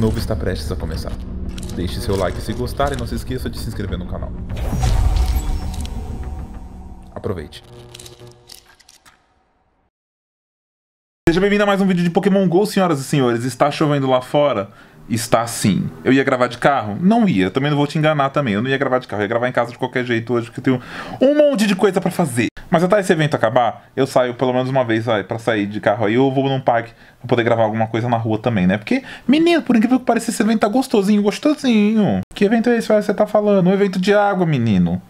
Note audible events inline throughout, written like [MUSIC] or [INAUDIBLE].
novo está prestes a começar. Deixe seu like se gostar e não se esqueça de se inscrever no canal. Aproveite. Seja bem-vindo a mais um vídeo de Pokémon GO, senhoras e senhores. Está chovendo lá fora? Está sim. Eu ia gravar de carro? Não ia. Também não vou te enganar também. Eu não ia gravar de carro. Eu ia gravar em casa de qualquer jeito hoje, porque eu tenho um monte de coisa pra fazer. Mas até esse evento acabar, eu saio pelo menos uma vez para sair de carro aí. Eu vou num parque pra poder gravar alguma coisa na rua também, né? Porque, menino, por incrível que pareça, esse evento tá gostosinho, gostosinho. Que evento é esse que você tá falando? Um evento de água, menino.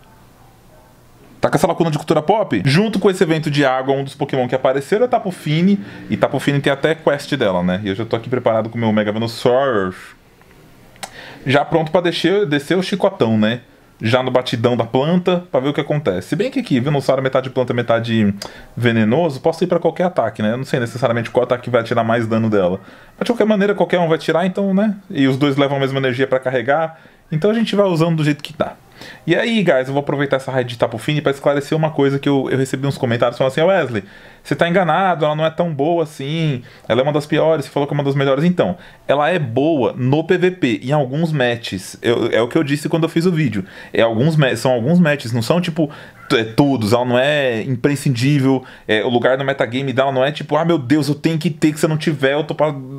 Tá com essa lacuna de cultura pop? Junto com esse evento de água, um dos Pokémon que apareceram é Tapu Fini. E Tapu Fini tem até quest dela, né? E eu já tô aqui preparado com o meu Mega Venusaur. Já pronto pra descer, descer o chicotão, né? Já no batidão da planta, pra ver o que acontece. Se bem que aqui, Venusaur é metade planta, metade venenoso, posso ir pra qualquer ataque, né? Eu não sei necessariamente qual ataque vai tirar mais dano dela. Mas de qualquer maneira, qualquer um vai tirar, então, né? E os dois levam a mesma energia pra carregar. Então a gente vai usando do jeito que dá. E aí, guys, eu vou aproveitar essa raid de Tapo Fini para esclarecer uma coisa que eu, eu recebi uns comentários falando assim, Wesley, você tá enganado, ela não é tão boa assim, ela é uma das piores, você falou que é uma das melhores. Então, ela é boa no PVP, em alguns matches. Eu, é o que eu disse quando eu fiz o vídeo. É alguns São alguns matches, não são tipo é, todos, ela não é imprescindível. É, o lugar no metagame dela não é tipo, ah meu Deus, eu tenho que ter, que se eu não tiver, eu tô.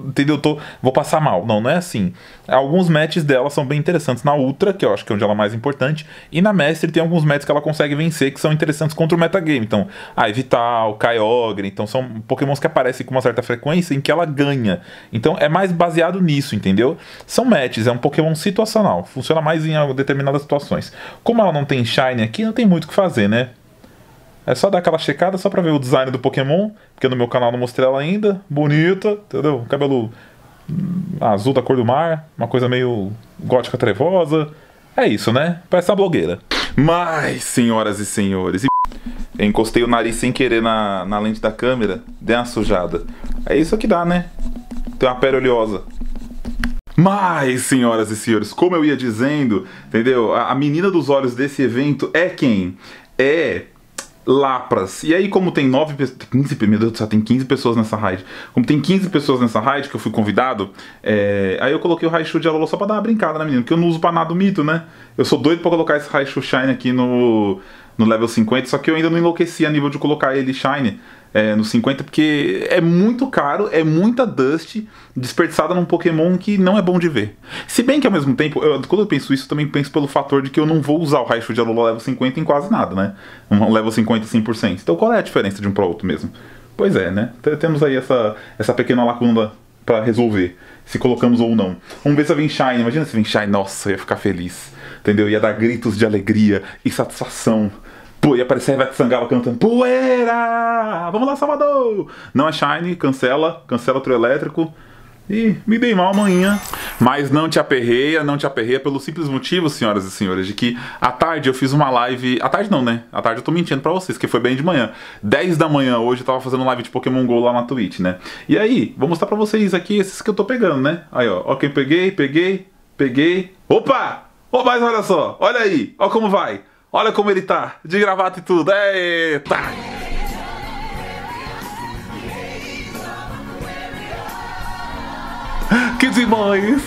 Entendeu? Eu tô, vou passar mal. Não, não é assim. Alguns matches dela são bem interessantes. Na Ultra, que eu acho que é onde ela é mais importante, e na Mestre tem alguns matches que ela consegue vencer que são interessantes contra o metagame. Então, a Vital, Kyogre, então são pokémons que aparecem com uma certa frequência em que ela ganha. Então é mais baseado nisso, entendeu? São matches, é um pokémon situacional, funciona mais em determinadas situações. Como ela não tem Shine aqui, não tem muito o que fazer, né? É só dar aquela checada só pra ver o design do Pokémon, porque no meu canal não mostrei ela ainda. Bonita, entendeu? Cabelo hum, azul da cor do mar, uma coisa meio gótica trevosa. É isso, né? Parece uma blogueira. Mas, senhoras e senhores, encostei o nariz sem querer na, na lente da câmera, dei uma sujada. É isso que dá, né? Tem uma pele oleosa. Mas, senhoras e senhores, como eu ia dizendo, entendeu? A, a menina dos olhos desse evento é quem? É Lapras. E aí, como tem 9 pessoas. 15, meu Deus do céu, tem 15 pessoas nessa raid. Como tem 15 pessoas nessa raid que eu fui convidado, é... aí eu coloquei o Raichu de Alolo só pra dar uma brincada, né, menino? Porque eu não uso pra nada o mito, né? Eu sou doido pra colocar esse Raichu Shine aqui no, no level 50, só que eu ainda não enlouqueci a nível de colocar ele Shine é, no 50, porque é muito caro, é muita Dust desperdiçada num Pokémon que não é bom de ver. Se bem que ao mesmo tempo, eu, quando eu penso isso, eu também penso pelo fator de que eu não vou usar o Raichu de Alola level 50 em quase nada, né? Um level 50 100%. Então qual é a diferença de um para outro mesmo? Pois é, né? Temos aí essa, essa pequena lacuna para resolver, se colocamos ou não. Vamos ver se vem Shine, imagina se vem Shine, nossa, eu ia ficar feliz, entendeu? Ia dar gritos de alegria e satisfação Pô, ia aparecer a Ivete Sangalo cantando Poeira! Vamos lá, Salvador! Não é Shine, cancela, cancela o trio elétrico. E me dei mal amanhã. Mas não te aperreia, não te aperreia pelo simples motivo, senhoras e senhores, de que à tarde eu fiz uma live. À tarde não, né? À tarde eu tô mentindo pra vocês, que foi bem de manhã. 10 da manhã hoje eu tava fazendo live de Pokémon GO lá na Twitch, né? E aí, vou mostrar pra vocês aqui esses que eu tô pegando, né? Aí, ó. Ó quem peguei, peguei, peguei. Opa! Ô, mas olha só, olha aí, ó como vai. Olha como ele tá, de gravata e tudo. Eita! Que demais!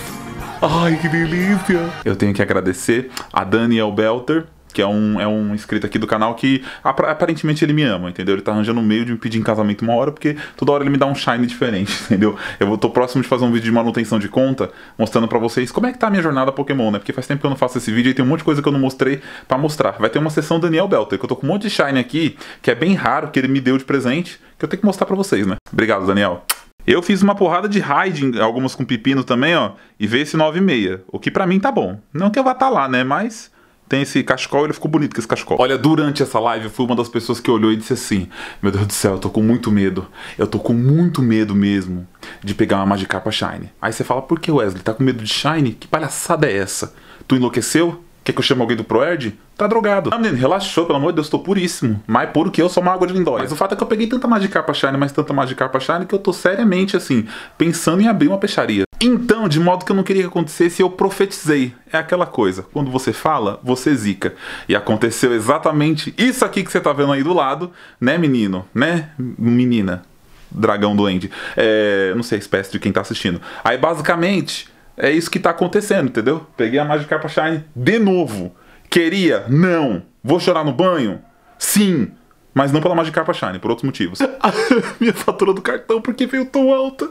Ai, que delícia! Eu tenho que agradecer a Daniel Belter, que é um, é um inscrito aqui do canal que aparentemente ele me ama, entendeu? Ele tá arranjando um meio de me pedir em casamento uma hora, porque toda hora ele me dá um shine diferente, [LAUGHS] entendeu? Eu tô próximo de fazer um vídeo de manutenção de conta, mostrando pra vocês como é que tá a minha jornada Pokémon, né? Porque faz tempo que eu não faço esse vídeo e tem um monte de coisa que eu não mostrei pra mostrar. Vai ter uma sessão Daniel Belter, que eu tô com um monte de shine aqui, que é bem raro, que ele me deu de presente, que eu tenho que mostrar pra vocês, né? Obrigado, Daniel. Eu fiz uma porrada de raid, algumas com pepino também, ó, e veio esse 9,6, o que pra mim tá bom. Não que eu vá estar tá lá, né, mas tem esse cachecol, ele ficou bonito com esse cachecol. Olha, durante essa live eu fui uma das pessoas que olhou e disse assim: Meu Deus do céu, eu tô com muito medo. Eu tô com muito medo mesmo de pegar uma Magikarp Shine. Aí você fala: Por que, Wesley? Tá com medo de Shine? Que palhaçada é essa? Tu enlouqueceu? Quer que eu chame alguém do ProErd? Tá drogado. Ah, menino, relaxou, pelo amor de Deus, tô puríssimo. Mais puro que eu, sou uma água de lindóia. Mas o fato é que eu peguei tanta Magikarp Shine, mas tanta Magikarp Shine, que eu tô seriamente, assim, pensando em abrir uma peixaria. Então, de modo que eu não queria que acontecesse, eu profetizei. É aquela coisa, quando você fala, você zica. E aconteceu exatamente isso aqui que você tá vendo aí do lado, né, menino? Né, menina? Dragão doente. É, não sei a espécie de quem tá assistindo. Aí, basicamente, É isso que tá acontecendo, entendeu? Peguei a Magikarp Shine de novo. Queria? Não. Vou chorar no banho? Sim. Mas não pela Magikarp Shine, por outros motivos. [LAUGHS] Minha fatura do cartão porque veio tão alta.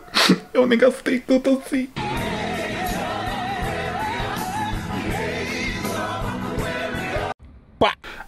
Eu nem gastei tanto assim.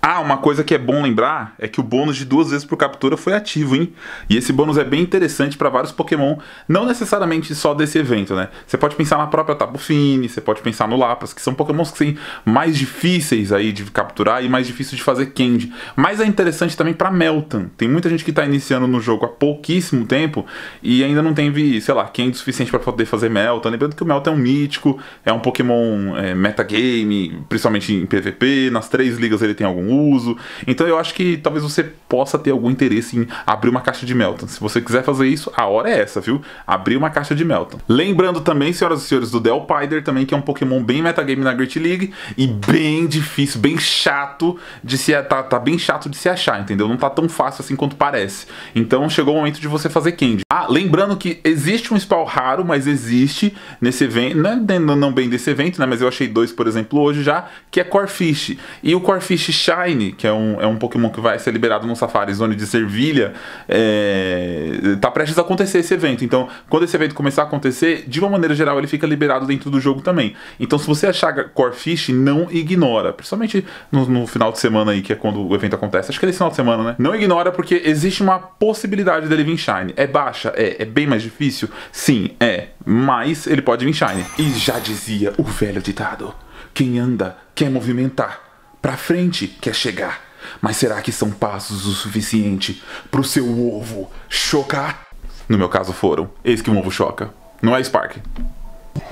Ah, uma coisa que é bom lembrar é que o bônus de duas vezes por captura foi ativo, hein? E esse bônus é bem interessante para vários Pokémon, não necessariamente só desse evento, né? Você pode pensar na própria Tapu você pode pensar no Lapras, que são Pokémons que são mais difíceis aí de capturar e mais difíceis de fazer candy. Mas é interessante também para Meltan. Tem muita gente que tá iniciando no jogo há pouquíssimo tempo e ainda não tem, sei lá, candy suficiente para poder fazer Meltan. Lembrando que o Meltan é um mítico, é um Pokémon é, metagame, principalmente em PVP, nas três ligas ele tem algum uso. Então eu acho que talvez você possa ter algum interesse em abrir uma caixa de Melton. Se você quiser fazer isso, a hora é essa, viu? Abrir uma caixa de Melton. Lembrando também, senhoras e senhores, do Delpider também, que é um Pokémon bem metagame na Great League e bem difícil, bem chato de se tá, tá bem chato de se achar, entendeu? Não tá tão fácil assim quanto parece. Então chegou o momento de você fazer Candy. Ah, lembrando que existe um spawn raro, mas existe nesse evento, não, é não bem desse evento, né? Mas eu achei dois, por exemplo, hoje já, que é Corfish. E o Corfish Shine, que é um, é um Pokémon que vai ser liberado no Safari Zone de Servilha, é, tá prestes a acontecer esse evento. Então, quando esse evento começar a acontecer, de uma maneira geral, ele fica liberado dentro do jogo também. Então, se você achar Corfish, não ignora. Principalmente no, no, final de semana aí, que é quando o evento acontece. Acho que é esse final de semana, né? Não ignora, porque existe uma possibilidade dele vir Shine. É baixa? É. É bem mais difícil? Sim, é. Mas ele pode vir Shine. E já dizia o velho ditado: quem anda quer movimentar Pra frente quer chegar. Mas será que são passos o suficiente pro seu ovo chocar? No meu caso foram. Eis que um ovo choca. Não é Spark.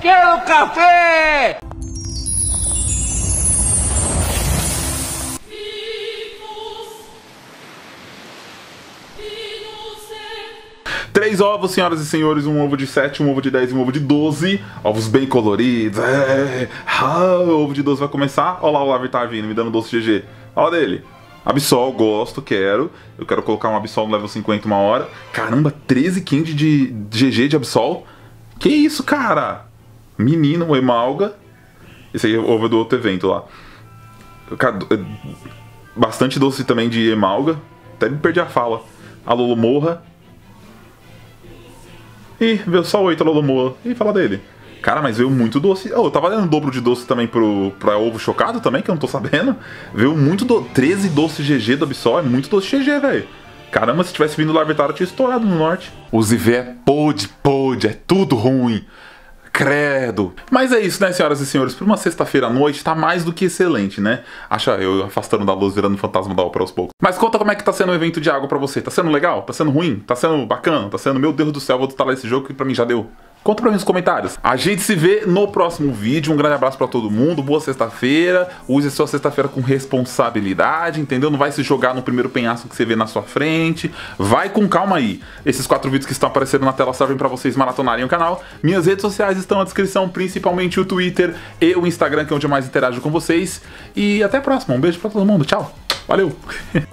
Quero café! Três ovos, senhoras e senhores, um ovo de 7, um ovo de 10 e um ovo de 12. Ovos bem coloridos. É. Ah, o ovo de 12 vai começar. Olha lá o Lavitar vindo, me dando doce GG. Olha dele. Absol, gosto, quero. Eu quero colocar um Absol no level 50 uma hora. Caramba, 13 Kind de GG de Absol. Que isso, cara? Menino, Emalga. Esse aí é o ovo do outro evento lá. Bastante doce também de Emalga. Até me perdi a fala. A Lolo Morra. E veio só oito Lolomoa. E fala dele. Cara, mas veio muito doce. Oh, tá valendo dobro de doce também pro, pra ovo chocado também, que eu não tô sabendo. Veio muito do... 13 doces GG do Absol, é muito doce GG, velho. Caramba, se tivesse vindo o Larvitar, eu tinha estourado no norte. O Zivé é pod, pod, é tudo ruim. Credo. Mas é isso, né, senhoras e senhores? Por uma sexta-feira à noite, tá mais do que excelente, né? Acha eu afastando da luz, virando fantasma da ópera aos poucos. Mas conta como é que tá sendo o evento de água para você. Tá sendo legal? Tá sendo ruim? Tá sendo bacana? Tá sendo, meu Deus do céu, vou instalar esse jogo que pra mim já deu. Conta pra mim nos comentários. A gente se vê no próximo vídeo. Um grande abraço para todo mundo. Boa sexta-feira. Use sua sexta-feira com responsabilidade, entendeu? Não vai se jogar no primeiro penhasco que você vê na sua frente. Vai com calma aí. Esses quatro vídeos que estão aparecendo na tela servem para vocês maratonarem o canal. Minhas redes sociais estão na descrição, principalmente o Twitter e o Instagram, que é onde eu mais interajo com vocês. E até a próxima. Um beijo para todo mundo. Tchau. Valeu. [LAUGHS]